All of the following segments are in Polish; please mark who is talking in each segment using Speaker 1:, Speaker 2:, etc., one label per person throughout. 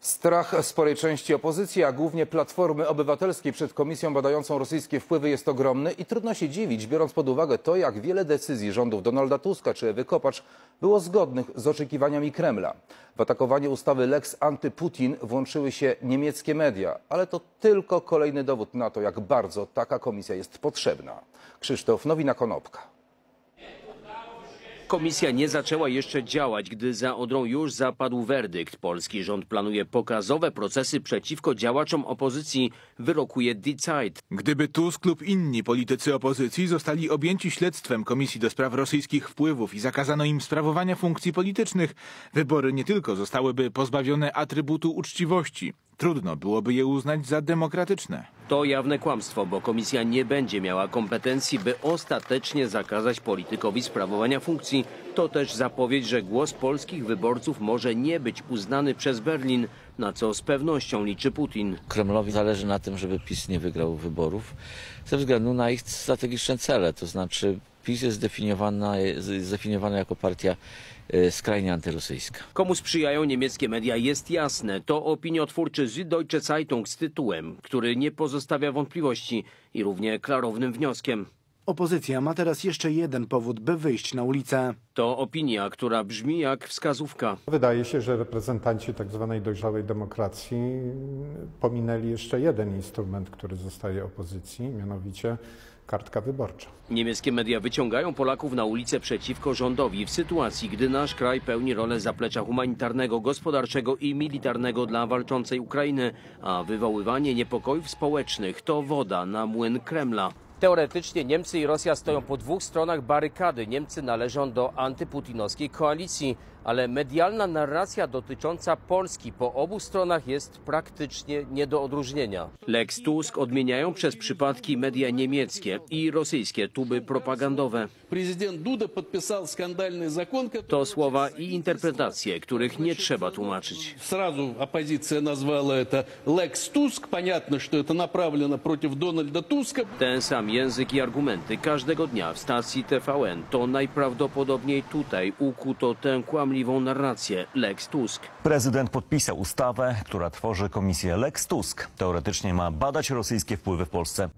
Speaker 1: Strach sporej części opozycji, a głównie Platformy Obywatelskiej przed komisją badającą rosyjskie wpływy jest ogromny i trudno się dziwić, biorąc pod uwagę to, jak wiele decyzji rządów Donalda Tuska czy Ewy Kopacz było zgodnych z oczekiwaniami Kremla. W atakowanie ustawy Lex Antyputin włączyły się niemieckie media, ale to tylko kolejny dowód na to, jak bardzo taka komisja jest potrzebna. Krzysztof Nowina-Konopka.
Speaker 2: Komisja nie zaczęła jeszcze działać, gdy za Odrą już zapadł werdykt. Polski rząd planuje pokazowe procesy przeciwko działaczom opozycji, wyrokuje Zeit.
Speaker 3: Gdyby Tusk lub inni politycy opozycji zostali objęci śledztwem Komisji do Spraw Rosyjskich Wpływów i zakazano im sprawowania funkcji politycznych, wybory nie tylko zostałyby pozbawione atrybutu uczciwości, trudno byłoby je uznać za demokratyczne.
Speaker 2: To jawne kłamstwo, bo komisja nie będzie miała kompetencji, by ostatecznie zakazać politykowi sprawowania funkcji. To też zapowiedź, że głos polskich wyborców może nie być uznany przez Berlin, na co z pewnością liczy Putin.
Speaker 4: Kremlowi zależy na tym, żeby PiS nie wygrał wyborów ze względu na ich strategiczne cele. To znaczy PiS jest zdefiniowana, jest zdefiniowana jako partia e, skrajnie antyrosyjska.
Speaker 2: Komu sprzyjają niemieckie media jest jasne. To opiniotwórczy Süddeutsche Zeitung z tytułem, który nie pozostawia wątpliwości i równie klarownym wnioskiem.
Speaker 5: Opozycja ma teraz jeszcze jeden powód, by wyjść na ulicę.
Speaker 2: To opinia, która brzmi jak wskazówka.
Speaker 6: Wydaje się, że reprezentanci tzw. dojrzałej demokracji pominęli jeszcze jeden instrument, który zostaje opozycji, mianowicie kartka wyborcza.
Speaker 2: Niemieckie media wyciągają Polaków na ulicę przeciwko rządowi w sytuacji, gdy nasz kraj pełni rolę zaplecza humanitarnego, gospodarczego i militarnego dla walczącej Ukrainy, a wywoływanie niepokojów społecznych to woda na młyn Kremla. Teoretycznie Niemcy i Rosja stoją po dwóch stronach barykady. Niemcy należą do antyputinowskiej koalicji, ale medialna narracja dotycząca Polski po obu stronach jest praktycznie nie do odróżnienia. Lex Tusk odmieniają przez przypadki media niemieckie i rosyjskie tuby propagandowe.
Speaker 7: Президент Дуда подписал скандальный закон, который
Speaker 2: To słowa i interpretacje, których nie trzeba tłumaczyć.
Speaker 7: сразу оппозиция назвала это Лекс Туск. Понятно, что это направлено против Дональда Туска.
Speaker 2: Ten sam język i argumenty każdego dnia w stacji TVN to najprawdopodobniej tutaj ukuto tę kłamliwą narrację Lex Tusk.
Speaker 8: Prezydent podpisał ustawę, która tworzy komisję Lex Tusk. Teoretycznie ma badać rosyjskie wpływy w Polsce.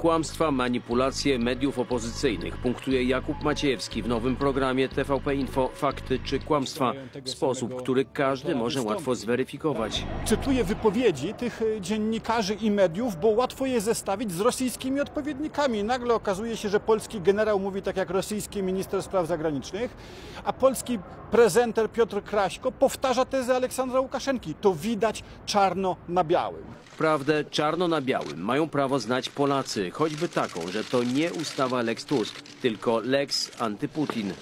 Speaker 2: Kłamstwa, manipulacje mediów opozycyjnych punktuje Jakub Maciejewski w nowym programie TVP Info Fakty czy kłamstwa w sposób, który każdy może łatwo zweryfikować.
Speaker 9: cytuję wypowiedzi tych e, dziennikarzy i mediów, bo łatwo je zestawić z rosyjskimi odpowiednikami. Nagle okazuje się, że polski generał mówi tak jak rosyjski minister spraw zagranicznych, a polski prezenter Piotr Kraśko powtarza tezę Aleksandra Łukaszenki. To widać czarno na białym.
Speaker 2: Prawdę czarno na białym mają prawo znać Polacy, choćby taką, że to nie ustawa Lex Tusk, tylko Lex Antyputin.